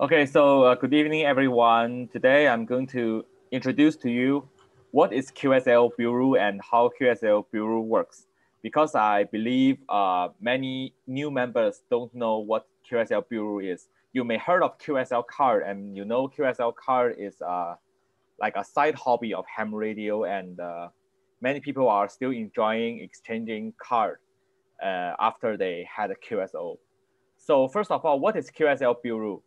Okay, so uh, good evening, everyone. Today I'm going to introduce to you what is QSL Bureau and how QSL Bureau works. Because I believe uh, many new members don't know what QSL Bureau is. You may heard of QSL card and you know QSL card is uh, like a side hobby of ham radio and uh, many people are still enjoying exchanging card uh, after they had a QSL. So first of all, what is QSL Bureau?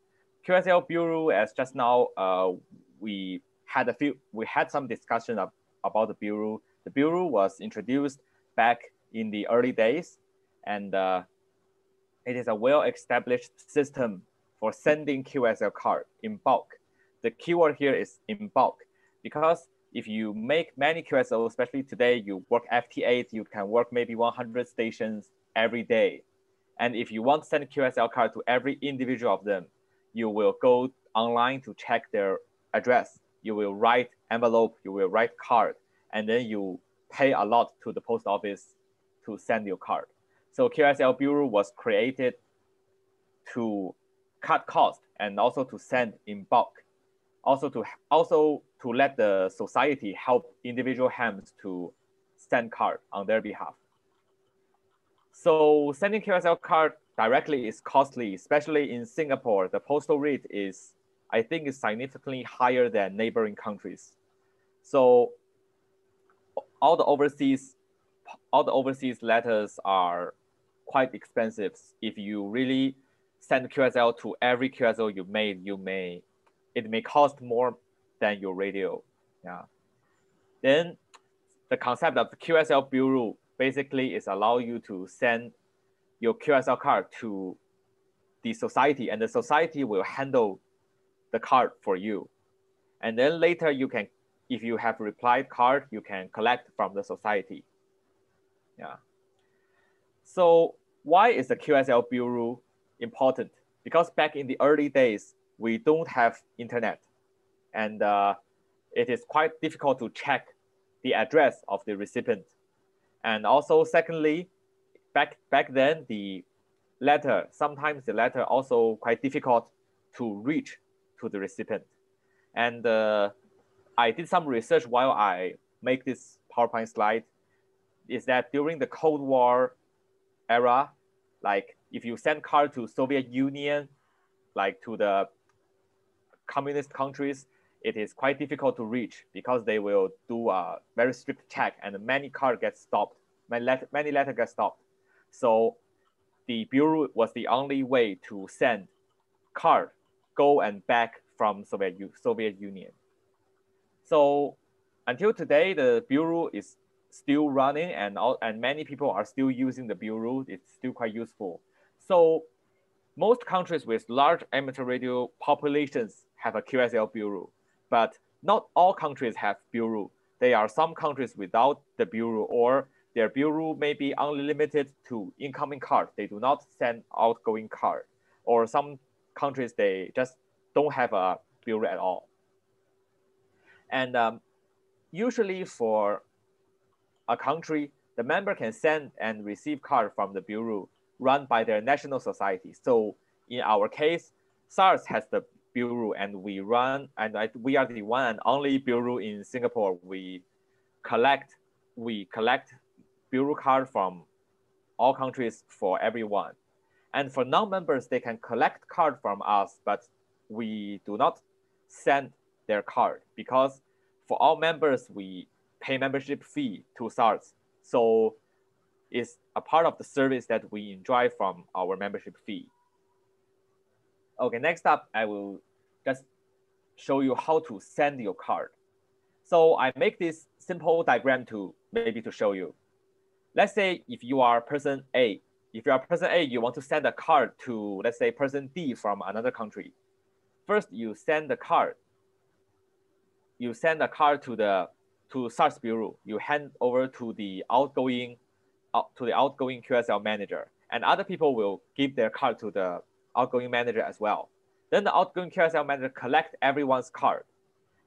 QSL Bureau, as just now uh, we had a few, we had some discussion of, about the Bureau. The Bureau was introduced back in the early days, and uh, it is a well-established system for sending QSL card in bulk. The keyword here is in bulk, because if you make many QSL, especially today, you work FT8, you can work maybe 100 stations every day. And if you want to send QSL card to every individual of them, you will go online to check their address. You will write envelope, you will write card, and then you pay a lot to the post office to send your card. So QSL Bureau was created to cut cost and also to send in bulk. Also to also to let the society help individual hams to send card on their behalf. So sending QSL card directly is costly, especially in Singapore. The postal rate is, I think, is significantly higher than neighboring countries. So all the overseas, all the overseas letters are quite expensive. If you really send QSL to every QSL you made, you may, it may cost more than your radio. Yeah. Then the concept of the QSL bureau basically is allow you to send your QSL card to the society and the society will handle the card for you. And then later you can, if you have replied card, you can collect from the society. Yeah. So why is the QSL bureau important? Because back in the early days, we don't have internet and uh, it is quite difficult to check the address of the recipient. And also secondly, back back then the letter sometimes the letter also quite difficult to reach to the recipient. And uh, i did some research while i make this powerpoint slide is that during the cold war era like if you send card to soviet union like to the communist countries it is quite difficult to reach because they will do a very strict check and many card get stopped. Many letter, many letter get stopped so the bureau was the only way to send card go and back from Soviet, Soviet Union. So until today, the bureau is still running and, all, and many people are still using the bureau. It's still quite useful. So most countries with large amateur radio populations have a QSL bureau, but not all countries have bureau. There are some countries without the bureau or their bureau may be only limited to incoming card. They do not send outgoing card. Or some countries, they just don't have a bureau at all. And um, usually for a country, the member can send and receive card from the bureau run by their national society. So in our case, SARTS has the bureau and we run, and we are the one and only bureau in Singapore. We collect, we collect bureau card from all countries for everyone. And for non-members, they can collect card from us, but we do not send their card because for all members, we pay membership fee to SARTS. So it's a part of the service that we enjoy from our membership fee. Okay, next up, I will just show you how to send your card. So I make this simple diagram to maybe to show you let's say if you are person A, if you are person A, you want to send a card to, let's say, person D from another country. First, you send the card. You send the card to the to SARTS bureau. You hand over to the outgoing uh, to the outgoing QSL manager, and other people will give their card to the outgoing manager as well. Then the outgoing QSL manager collect everyone's card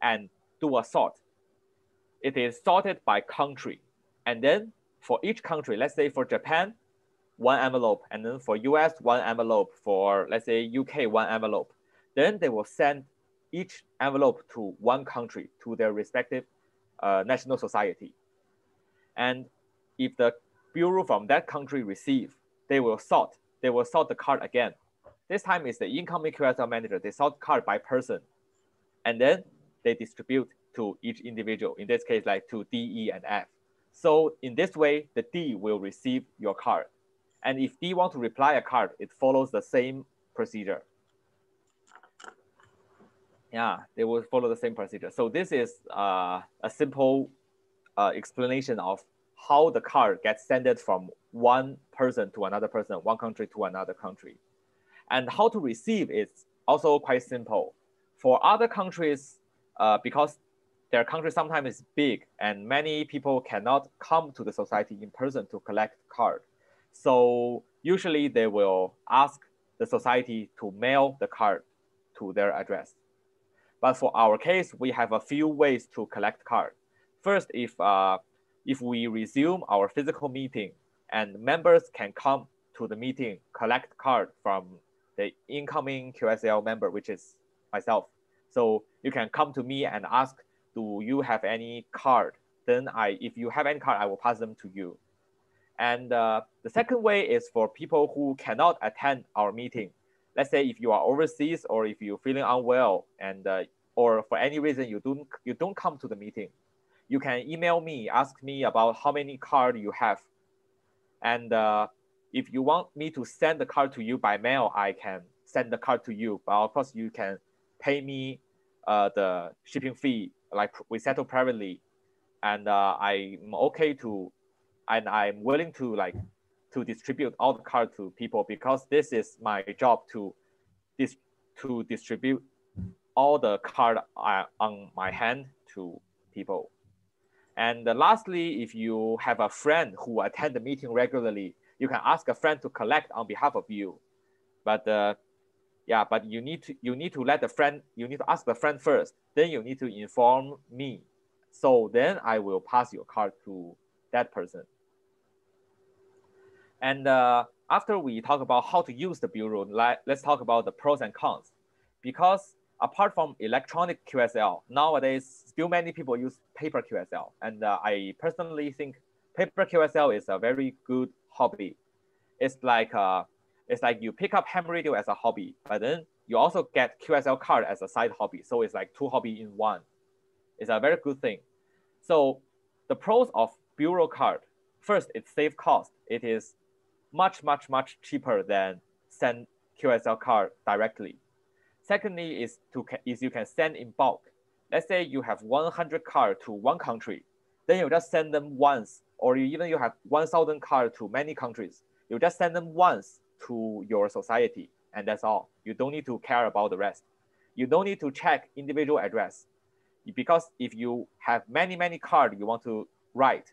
and do a sort. It is sorted by country, and then for each country, let's say for Japan, one envelope, and then for US, one envelope, for let's say UK, one envelope. Then they will send each envelope to one country, to their respective uh, national society. And if the bureau from that country receive, they will sort, they will sort the card again. This time is the incoming QSL manager. They sort card by person. And then they distribute to each individual, in this case, like to D, E, and F. So in this way, the D will receive your card. And if D want to reply a card, it follows the same procedure. Yeah, they will follow the same procedure. So this is uh, a simple uh, explanation of how the card gets sent from one person to another person, one country to another country. And how to receive is also quite simple. For other countries, uh, because their country sometimes is big and many people cannot come to the society in person to collect card. So usually they will ask the society to mail the card to their address. But for our case, we have a few ways to collect card. First, if, uh, if we resume our physical meeting and members can come to the meeting, collect card from the incoming QSL member, which is myself. So you can come to me and ask, do you have any card? Then I, if you have any card, I will pass them to you. And uh, the second way is for people who cannot attend our meeting. Let's say if you are overseas or if you're feeling unwell and uh, or for any reason you don't you don't come to the meeting, you can email me, ask me about how many card you have, and uh, if you want me to send the card to you by mail, I can send the card to you. But of course, you can pay me uh, the shipping fee, like we settle privately, and uh, I'm okay to, and I'm willing to like to distribute all the card to people because this is my job to, dis to distribute all the card uh, on my hand to people. And lastly, if you have a friend who attend the meeting regularly, you can ask a friend to collect on behalf of you. But uh, yeah, but you need to you need to let the friend you need to ask the friend first. Then you need to inform me. So then I will pass your card to that person. And uh, after we talk about how to use the bureau, let, let's talk about the pros and cons. Because apart from electronic QSL, nowadays still many people use paper QSL. And uh, I personally think paper QSL is a very good hobby. It's like uh, it's like you pick up ham radio as a hobby, but then you also get QSL card as a side hobby. So it's like two hobby in one. It's a very good thing. So the pros of bureau card, first, it save cost. It is much, much, much cheaper than send QSL card directly. Secondly, is to is you can send in bulk. Let's say you have 100 card to one country, then you just send them once or you, even you have 1,000 cards to many countries, you just send them once to your society, and that's all. You don't need to care about the rest. You don't need to check individual address, because if you have many, many cards you want to write,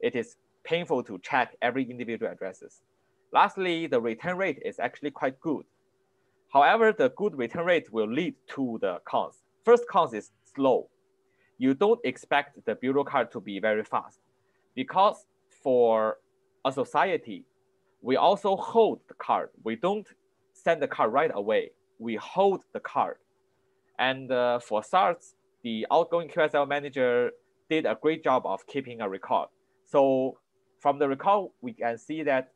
it is painful to check every individual addresses. Lastly, the return rate is actually quite good. However, the good return rate will lead to the cons. First cons is slow. You don't expect the bureau card to be very fast because for a society, we also hold the card. We don't send the card right away. We hold the card. And uh, for SARTS, the outgoing QSL manager did a great job of keeping a record. So from the record, we can see that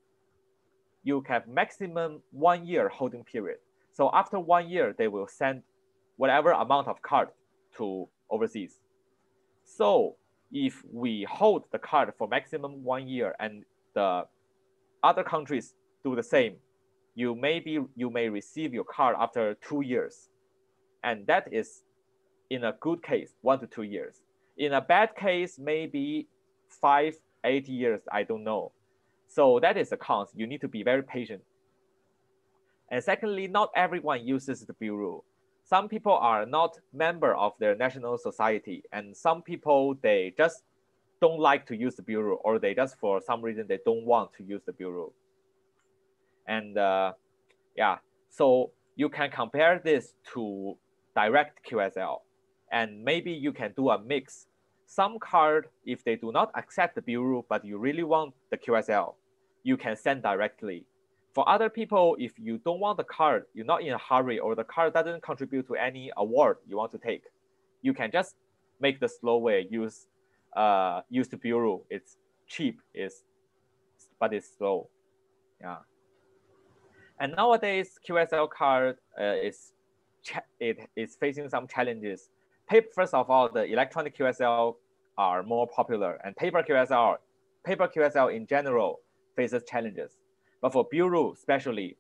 you have maximum one year holding period. So after one year, they will send whatever amount of card to overseas. So if we hold the card for maximum one year and the other countries do the same, you may be you may receive your card after two years, and that is in a good case one to two years. In a bad case, maybe five eight years. I don't know. So that is a cons. You need to be very patient. And secondly, not everyone uses the bureau some people are not member of their national society and some people they just don't like to use the bureau or they just for some reason they don't want to use the bureau and uh, yeah so you can compare this to direct qsl and maybe you can do a mix. Some card if they do not accept the bureau but you really want the qsl you can send directly. For other people, if you don't want the card, you're not in a hurry, or the card doesn't contribute to any award you want to take, you can just make the slow way. Use uh, use the bureau. It's cheap, it's, but it's slow. Yeah. And nowadays, QSL card uh, is it is facing some challenges. Paper, first of all, the electronic QSL are more popular, and paper QSL, paper QSL in general faces challenges. But for bureau, especially,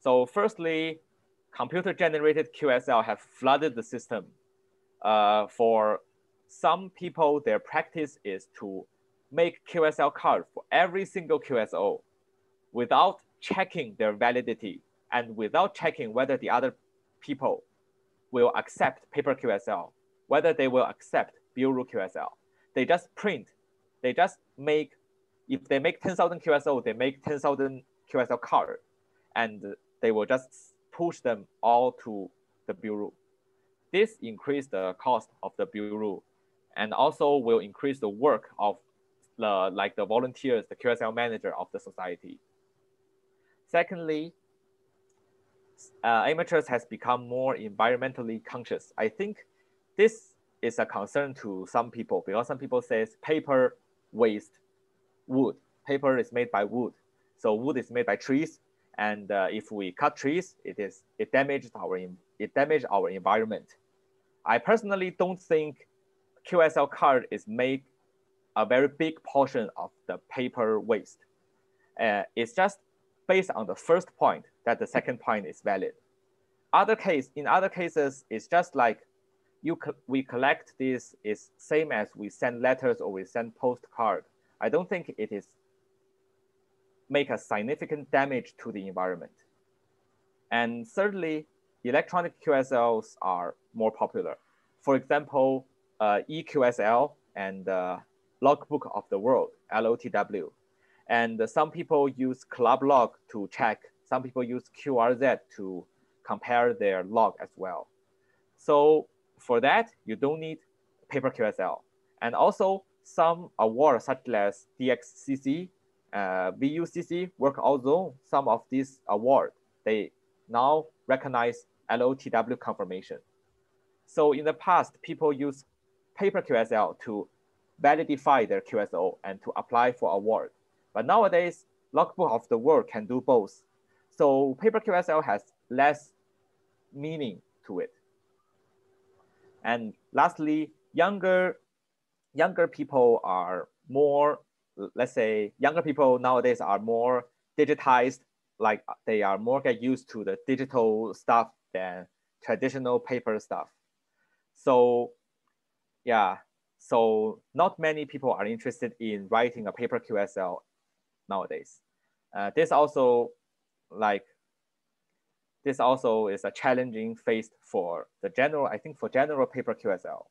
so firstly, computer-generated QSL have flooded the system. Uh, for some people, their practice is to make QSL card for every single QSO without checking their validity and without checking whether the other people will accept paper QSL, whether they will accept Bureau QSL. They just print, they just make, if they make 10,000 QSO, they make 10,000 QSL card and they will just push them all to the Bureau. This increase the cost of the Bureau and also will increase the work of the like the volunteers, the QSL manager of the society. Secondly, uh, amateurs has become more environmentally conscious. I think this is a concern to some people because some people says paper waste wood. Paper is made by wood. So wood is made by trees. And uh, if we cut trees, it is it damages our it damages our environment. I personally don't think QSL card is made a very big portion of the paper waste. Uh, it's just based on the first point that the second point is valid. Other case, in other cases, it's just like you co we collect this is same as we send letters or we send postcard. I don't think it is make a significant damage to the environment. And thirdly, electronic QSLs are more popular. For example, uh, EQSL and uh, Logbook of the World, LOTW. And some people use Club Log to check. Some people use QRZ to compare their log as well. So for that, you don't need paper QSL. And also some awards such as DXCC, uh, VUCC, Work Out Zone, some of these awards, they now recognize LOTW confirmation. So in the past, people use paper QSL to validify their QSO and to apply for award. But nowadays, Logbook of the World can do both. So paper QSL has less meaning to it. And lastly, younger, younger people are more, let's say, younger people nowadays are more digitized, like they are more get used to the digital stuff than traditional paper stuff. So yeah, so not many people are interested in writing a paper QSL nowadays. Uh, this also like this also is a challenging phase for the general, I think for general paper QSL.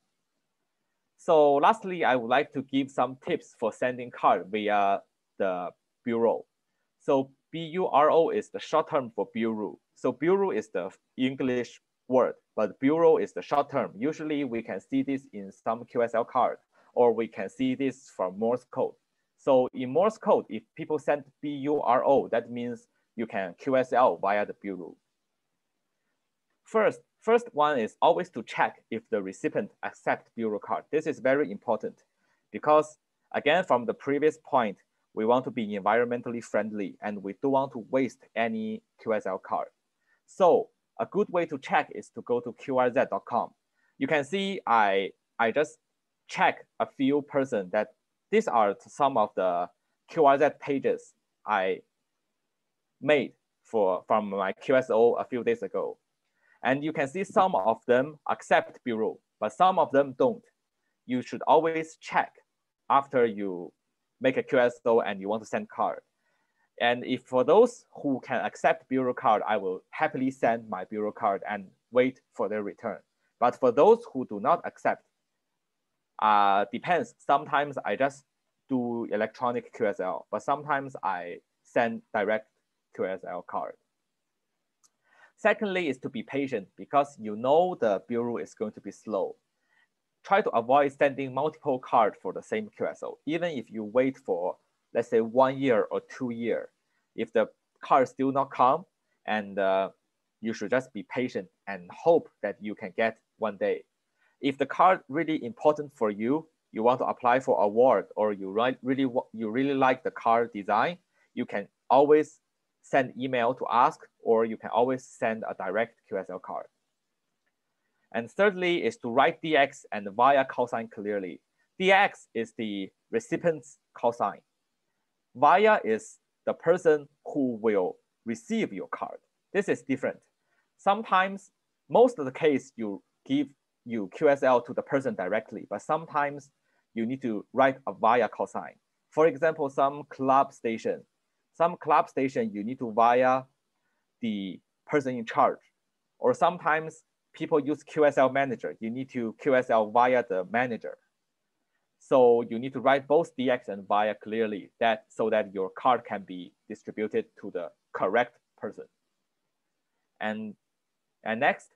So lastly, I would like to give some tips for sending card via the bureau. So BURO is the short term for bureau. So bureau is the English word, but BURO is the short term. Usually we can see this in some QSL card, or we can see this from Morse code. So in Morse code, if people send BURO, that means you can QSL via the bureau. First, first one is always to check if the recipient accept bureau card. This is very important because again, from the previous point, we want to be environmentally friendly and we don't want to waste any QSL card. So a good way to check is to go to qrz.com. You can see I, I just check a few person that these are some of the QRZ pages I made for from my QSO a few days ago. And you can see some of them accept bureau, but some of them don't. You should always check after you make a QSO and you want to send card. And if for those who can accept bureau card, I will happily send my bureau card and wait for their return. But for those who do not accept, uh, depends. Sometimes I just do electronic QSL, but sometimes I send direct QSL card. Secondly is to be patient because you know the bureau is going to be slow. Try to avoid sending multiple cards for the same QSL. even if you wait for let's say one year or two year. If the card still not come, and uh, you should just be patient and hope that you can get one day. If the car really important for you, you want to apply for award or you really you really like the car design, you can always send email to ask or you can always send a direct QSL card. And thirdly is to write DX and VIA sign clearly. DX is the recipient's call sign. VIA is the person who will receive your card. This is different. Sometimes, most of the case, you give you QSL to the person directly, but sometimes you need to write a VIA call sign. For example, some club station, some club station you need to via the person in charge, or sometimes people use QSL manager. You need to QSL via the manager. So you need to write both DX and VIA clearly that so that your card can be distributed to the correct person. And, and next,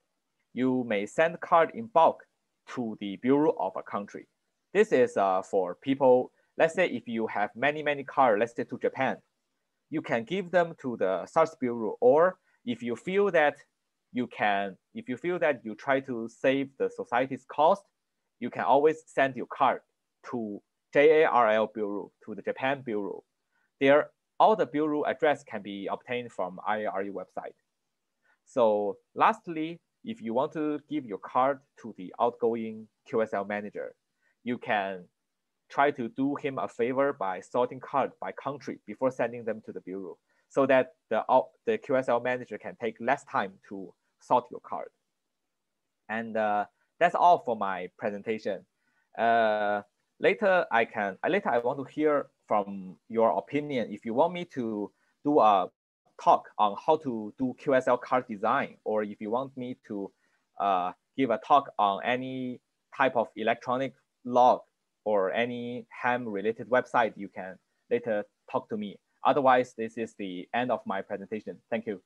you may send card in bulk to the bureau of a country. This is uh, for people, let's say if you have many, many cards, let's say to Japan, you can give them to the SARTS bureau, or if you feel that you can, if you feel that you try to save the society's cost, you can always send your card to JARL Bureau, to the Japan Bureau. There, all the Bureau address can be obtained from IARU website. So lastly, if you want to give your card to the outgoing QSL manager, you can try to do him a favor by sorting card by country before sending them to the Bureau so that the, the QSL manager can take less time to sort your card. And uh, that's all for my presentation. Uh, later I can later I want to hear from your opinion. If you want me to do a talk on how to do QSL card design or if you want me to uh, give a talk on any type of electronic log or any ham related website you can later talk to me. Otherwise this is the end of my presentation. Thank you